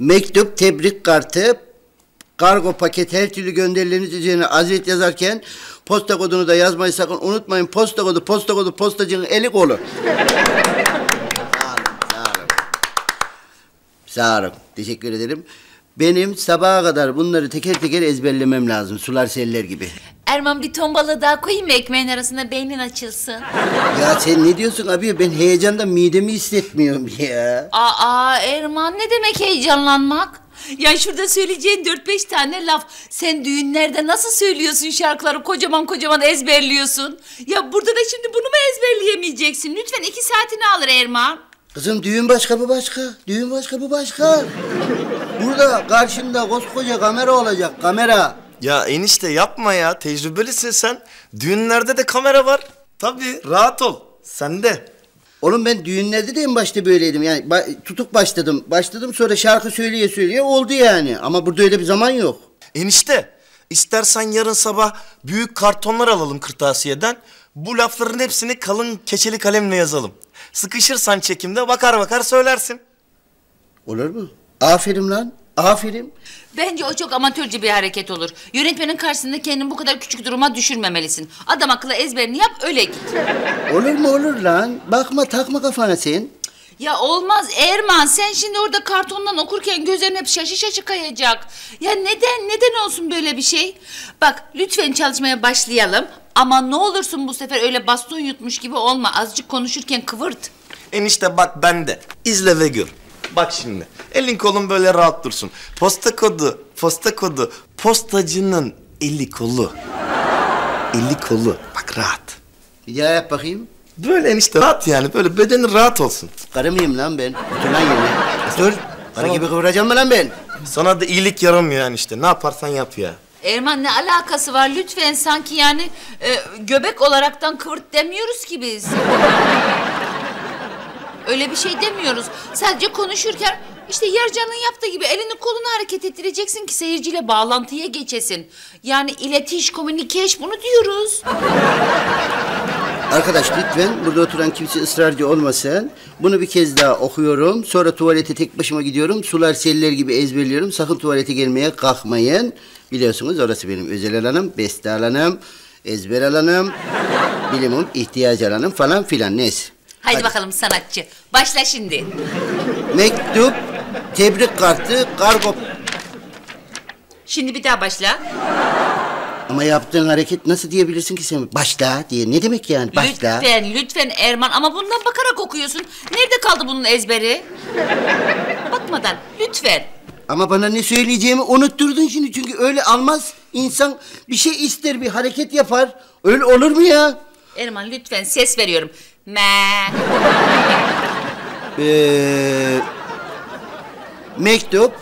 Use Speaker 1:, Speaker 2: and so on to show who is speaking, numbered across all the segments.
Speaker 1: Mektup, tebrik kartı, kargo paket her türlü gönderileriniz üzerine azret yazarken posta kodunu da yazmayı sakın unutmayın. Posta kodu, posta kodu, postacının eli kolu. sağ olun, sağ teşekkür ederim. Benim sabaha kadar bunları teker teker ezberlemem lazım. Sular seller gibi.
Speaker 2: Erman bir ton balığı daha koyayım mı ekmeğin arasına beynin açılsın?
Speaker 1: Ya sen ne diyorsun abi? Ben heyecandan midemi hissetmiyorum ya.
Speaker 2: Aa Erman ne demek heyecanlanmak? Ya şurada söyleyeceğin dört beş tane laf. Sen düğünlerde nasıl söylüyorsun şarkıları kocaman kocaman ezberliyorsun? Ya burada da şimdi bunu mu ezberleyemeyeceksin? Lütfen iki saatini alır Erman.
Speaker 1: Kızım düğün başka bu başka. Düğün başka bu başka. Burada karşımda koskoca kamera olacak kamera.
Speaker 3: Ya enişte yapma ya. Tecrübelisin sen. Düğünlerde de kamera var. Tabii rahat ol. Sen de.
Speaker 1: Oğlum ben düğünlerde de en başta böyleydim. Yani ba- tutuk başladım. Başladım sonra şarkı söyleye söyleye oldu yani. Ama burada öyle bir zaman yok.
Speaker 3: Enişte istersen yarın sabah büyük kartonlar alalım kırtasiyeden. Bu lafların hepsini kalın keçeli kalemle yazalım. Sıkışırsan çekimde bakar bakar söylersin.
Speaker 1: Olur mu? Aferin lan. Aferin.
Speaker 2: Bence o çok amatörce bir hareket olur. Yönetmenin karşısında kendini bu kadar küçük duruma düşürmemelisin. Adam akıllı ezberini yap öyle git.
Speaker 1: Olur mu olur lan? Bakma takma kafana sen.
Speaker 2: Ya olmaz Erman sen şimdi orada kartondan okurken gözlerin hep şaşı şaşı kayacak. Ya neden neden olsun böyle bir şey? Bak lütfen çalışmaya başlayalım. Ama ne olursun bu sefer öyle baston yutmuş gibi olma. Azıcık konuşurken kıvırt.
Speaker 3: Enişte bak bende. İzle ve gör. Bak şimdi. Elin kolun böyle rahat dursun. Posta kodu, posta kodu. Postacının eli kolu. Eli kolu. Bak rahat.
Speaker 1: Bir daha yap bakayım.
Speaker 3: Böyle enişte rahat yani. Böyle bedenin rahat olsun.
Speaker 1: Karı mıyım lan ben? Otur lan yerine. Otur. Karı gibi kıvıracağım mı lan ben?
Speaker 3: Sana da iyilik yaramıyor yani işte. Ne yaparsan yap ya.
Speaker 2: Erman ne alakası var lütfen sanki yani e, göbek olaraktan kıvırt demiyoruz ki biz. Öyle bir şey demiyoruz. Sadece konuşurken işte Yarcan'ın yaptığı gibi elini kolunu hareket ettireceksin ki seyirciyle bağlantıya geçesin. Yani iletiş, komünikeş bunu diyoruz.
Speaker 1: Arkadaş lütfen burada oturan kimse ısrarcı olmasın. Bunu bir kez daha okuyorum. Sonra tuvalete tek başıma gidiyorum. Sular seller gibi ezberliyorum. Sakın tuvalete gelmeye kalkmayın. Biliyorsunuz orası benim özel alanım, beste alanım, ezber alanım, bilimum, ihtiyaç alanım falan filan neyse.
Speaker 2: Haydi,
Speaker 1: Hadi.
Speaker 2: bakalım sanatçı. Başla şimdi.
Speaker 1: Mektup, tebrik kartı, kargo...
Speaker 2: Şimdi bir daha başla.
Speaker 1: Ama yaptığın hareket nasıl diyebilirsin ki sen? Başla diye. Ne demek yani? Başla.
Speaker 2: Lütfen, lütfen Erman ama bundan bakarak okuyorsun. Nerede kaldı bunun ezberi? Bakmadan, lütfen.
Speaker 1: Ama bana ne söyleyeceğimi unutturdun şimdi. Çünkü öyle almaz. İnsan bir şey ister, bir hareket yapar. Öyle olur mu ya?
Speaker 2: Erman lütfen ses veriyorum. Me.
Speaker 1: Ee, mektup,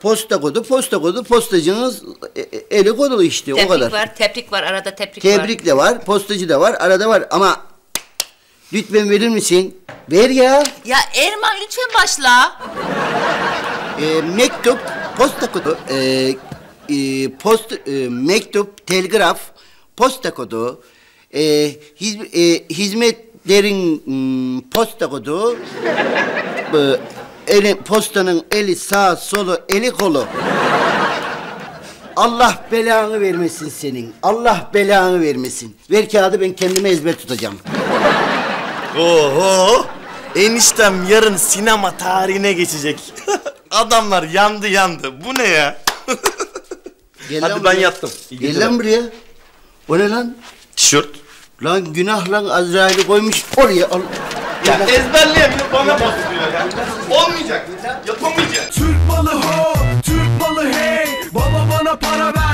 Speaker 1: posta kodu, posta kodu, postacınız e- e- eli kodulu işte o
Speaker 2: Tebrik
Speaker 1: kadar.
Speaker 2: var, tebrik var, arada tebrik, var.
Speaker 1: Tebrik de var, postacı da var, arada var ama lütfen verir misin? Ver ya.
Speaker 2: Ya Erman lütfen başla.
Speaker 1: Ee, mektup, posta kodu, ee, e, post, e, mektup, telgraf, posta kodu, e, hiz- e, hizmetlerin mm, posta kodu, e, eli, postanın eli sağ solu, eli kolu. Allah belanı vermesin senin. Allah belanı vermesin. Ver kağıdı ben kendime ezber tutacağım.
Speaker 3: Oho! Eniştem yarın sinema tarihine geçecek. Adamlar yandı yandı. Bu ne ya?
Speaker 1: Gel
Speaker 3: Hadi ben
Speaker 1: buraya.
Speaker 3: yattım. İyi
Speaker 1: Gel
Speaker 3: geceler.
Speaker 1: lan buraya. O ne lan?
Speaker 3: Tişört.
Speaker 1: Lan günah lan Azrail'i koymuş oraya. Al.
Speaker 3: Ya ezberleyemiyor bana basıyor ya. Olmayacak. Yapamayacak.
Speaker 4: Türk malı ho, Türk malı hey Baba bana para ver,